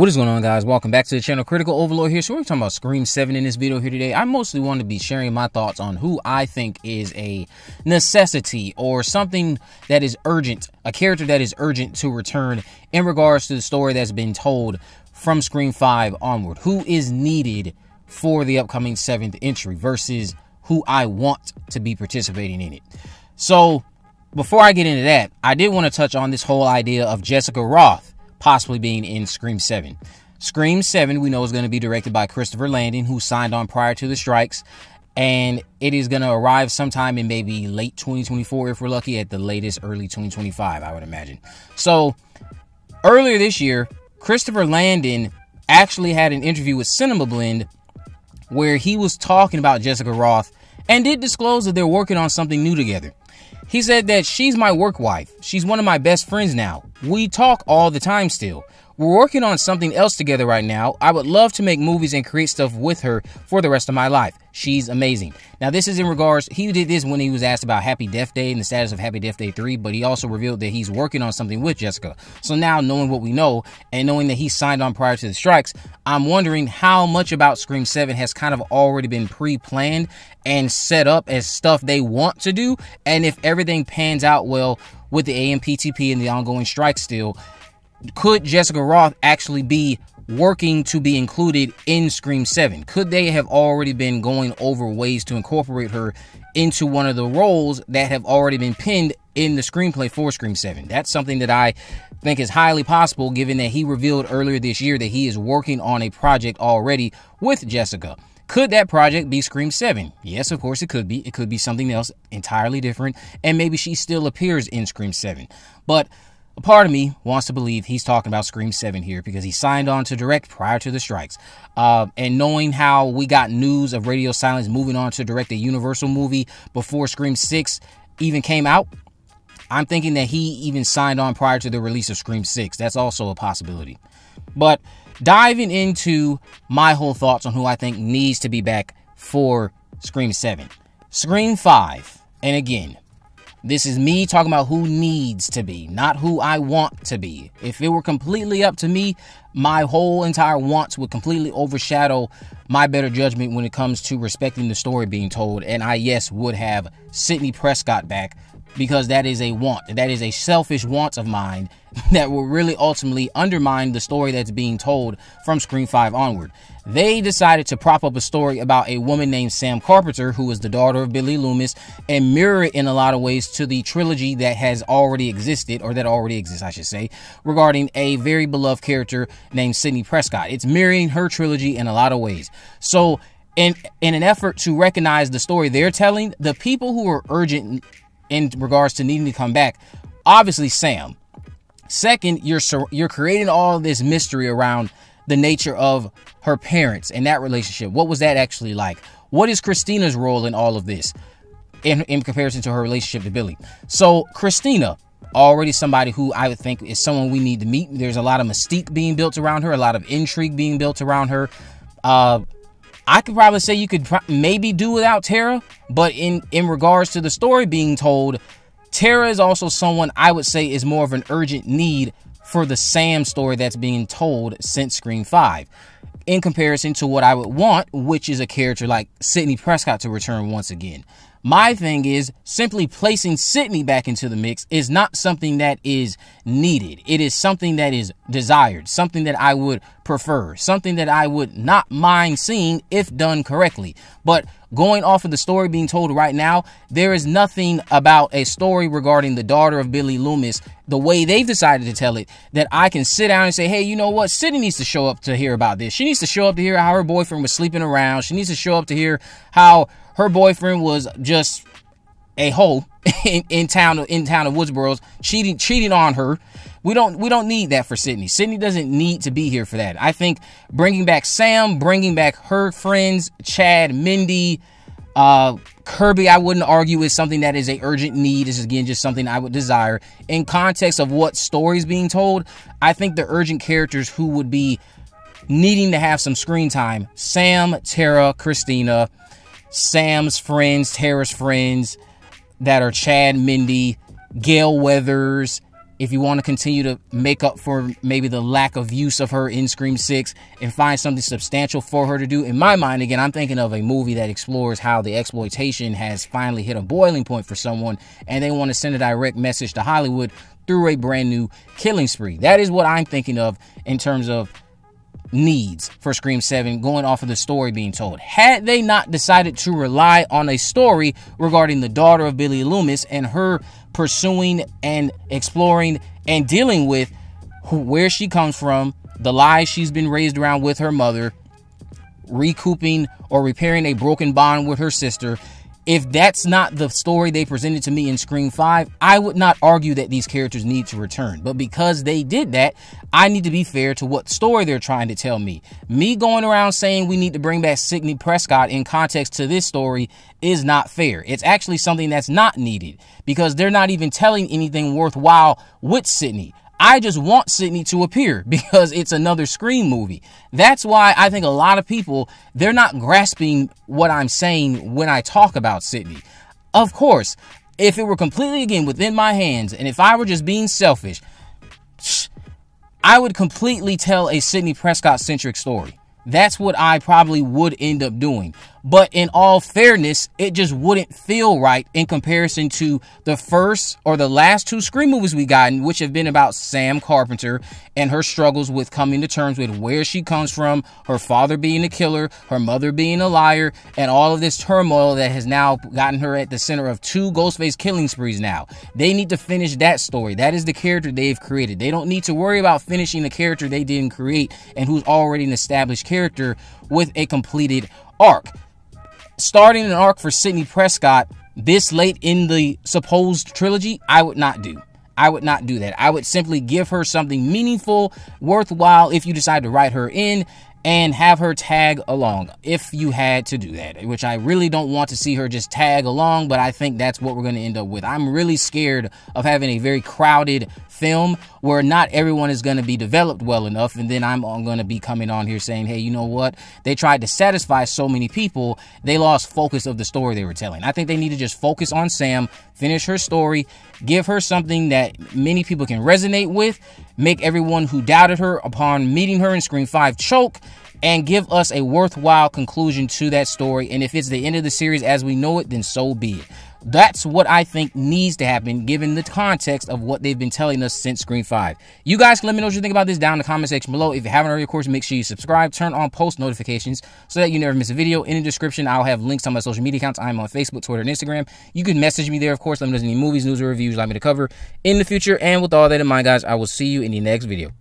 What is going on, guys? Welcome back to the channel. Critical Overlord here. So we're talking about Scream 7 in this video here today. I mostly want to be sharing my thoughts on who I think is a necessity or something that is urgent, a character that is urgent to return in regards to the story that's been told from Scream 5 onward. Who is needed for the upcoming 7th entry versus who I want to be participating in it. So before I get into that, I did want to touch on this whole idea of Jessica Rothe possibly being in Scream 7. Scream 7, we know, is going to be directed by Christopher Landon, who signed on prior to the strikes. And it is going to arrive sometime in maybe late 2024, if we're lucky, at the latest early 2025, I would imagine. So, earlier this year, Christopher Landon actually had an interview with Cinema Blend where he was talking about Jessica Rothe and did disclose that they're working on something new together. He said that she's my work wife. She's one of my best friends now. We talk all the time still. We're working on something else together right now. I would love to make movies and create stuff with her for the rest of my life. She's amazing. Now, this is in regards, he did this when he was asked about Happy Death Day and the status of Happy Death Day 3, but he also revealed that he's working on something with Jessica. So now, knowing what we know and knowing that he signed on prior to the strikes, I'm wondering how much about Scream 7 has kind of already been pre planned and set up as stuff they want to do, and if everything pans out well with the AMPTP and the ongoing strike still could Jessica Rothe actually be working to be included in Scream 7? Could they have already been going over ways to incorporate her into one of the roles that have already been pinned in the screenplay for Scream 7? That's something that I think is highly possible given that he revealed earlier this year that he is working on a project already with Jessica. Could that project be Scream 7? Yes, of course it could be. It could be something else entirely different, and maybe she still appears in Scream 7. But a part of me wants to believe he's talking about Scream 7 here because he signed on to direct prior to the strikes. Uh, and knowing how we got news of Radio Silence moving on to direct a Universal movie before Scream 6 even came out, I'm thinking that he even signed on prior to the release of Scream 6. That's also a possibility. But diving into my whole thoughts on who I think needs to be back for Scream 7. Scream 5, and again, this is me talking about who needs to be, not who I want to be. If it were completely up to me, my whole entire wants would completely overshadow my better judgment when it comes to respecting the story being told. And I, yes, would have Sidney Prescott back because that is a want. That is a selfish want of mine that will really ultimately undermine the story that's being told from Scream 5 onward they decided to prop up a story about a woman named Sam Carpenter, who is the daughter of Billy Loomis, and mirror it in a lot of ways to the trilogy that has already existed, or that already exists, I should say, regarding a very beloved character named Sidney Prescott. It's mirroring her trilogy in a lot of ways. So, in, in an effort to recognize the story they're telling, the people who are urgent in regards to needing to come back, obviously Sam. Second, you're you're creating all this mystery around the nature of her parents and that relationship. What was that actually like? What is Christina's role in all of this in, in comparison to her relationship to Billy? So, Christina, already somebody who I would think is someone we need to meet. There's a lot of mystique being built around her, a lot of intrigue being built around her. Uh, I could probably say you could maybe do without Tara, but in in regards to the story being told, Tara is also someone I would say is more of an urgent need for the Sam story that's being told since Scream 5 in comparison to what I would want, which is a character like Sidney Prescott to return once again. My thing is simply placing Sidney back into the mix is not something that is needed. It is something that is desired, something that I would prefer, something that I would not mind seeing if done correctly. But going off of the story being told right now, there is nothing about a story regarding the daughter of Billy Loomis, the way they've decided to tell it, that I can sit down and say, hey, you know what? Sidney needs to show up to hear about this. She needs to show up to hear how her boyfriend was sleeping around. She needs to show up to hear how her boyfriend was just a hoe in, in town in town of Woodsboro cheating cheating on her. We don't we don't need that for Sidney. Sidney doesn't need to be here for that. I think bringing back Sam, bringing back her friends, Chad, Mindy, uh, Kirby, I wouldn't argue is something that is a urgent need. This is again just something I would desire. In context of what stories being told, I think the urgent characters who would be needing to have some screen time: Sam, Tara, Christina, Sam's friends, Tara's friends that are Chad, Mindy, Gale Weathers, if you want to continue to make up for maybe the lack of use of her in Scream 6 and find something substantial for her to do. In my mind, again, I'm thinking of a movie that explores how the exploitation has finally hit a boiling point for someone and they want to send a direct message to Hollywood through a brand new killing spree. That is what I'm thinking of in terms of needs for Scream 7 going off of the story being told. Had they not decided to rely on a story regarding the daughter of Billy Loomis and her pursuing and exploring and dealing with who, where she comes from, the lies she's been raised around with her mother, recouping or repairing a broken bond with her sister, if that's not the story they presented to me in Scream 5, I would not argue that these characters need to return. But because they did that, I need to be fair to what story they're trying to tell me. Me going around saying we need to bring back Sidney Prescott in context to this story is not fair. It's actually something that's not needed because they're not even telling anything worthwhile with Sidney. I just want Sidney to appear because it's another Scream movie. That's why I think a lot of people, they're not grasping what I'm saying when I talk about Sidney. Of course, if it were completely, again, within my hands, and if I were just being selfish, I would completely tell a Sidney Prescott centric story. That's what I probably would end up doing. But in all fairness, it just wouldn't feel right in comparison to the first or the last two Scream movies we gotten, which have been about Sam Carpenter and her struggles with coming to terms with where she comes from, her father being a killer, her mother being a liar, and all of this turmoil that has now gotten her at the center of two Ghostface killing sprees now. They need to finish that story. That is the character they've created. They don't need to worry about finishing the character they didn't create and who's already an established character with a completed arc starting an arc for Sidney Prescott this late in the supposed trilogy, I would not do. I would not do that. I would simply give her something meaningful, worthwhile if you decide to write her in and have her tag along if you had to do that, which I really don't want to see her just tag along, but I think that's what we're going to end up with. I'm really scared of having a very crowded film where not everyone is going to be developed well enough, and then I'm going to be coming on here saying, hey, you know what? They tried to satisfy so many people, they lost focus of the story they were telling. I think they need to just focus on Sam, finish her story, give her something that many people can resonate with, make everyone who doubted her upon meeting her in Scream 5 choke, and give us a worthwhile conclusion to that story. And if it's the end of the series as we know it, then so be it. That's what I think needs to happen given the context of what they've been telling us since Scream 5. You guys can let me know what you think about this down in the comment section below. If you haven't already, of course, make sure you subscribe, turn on post notifications so that you never miss a video. In the description, I'll have links on my social media accounts. I'm on Facebook, Twitter, and Instagram. You can message me there, of course. Let me know any movies, news, or reviews you'd like me to cover in the future. And with all that in mind, guys, I will see you in the next video.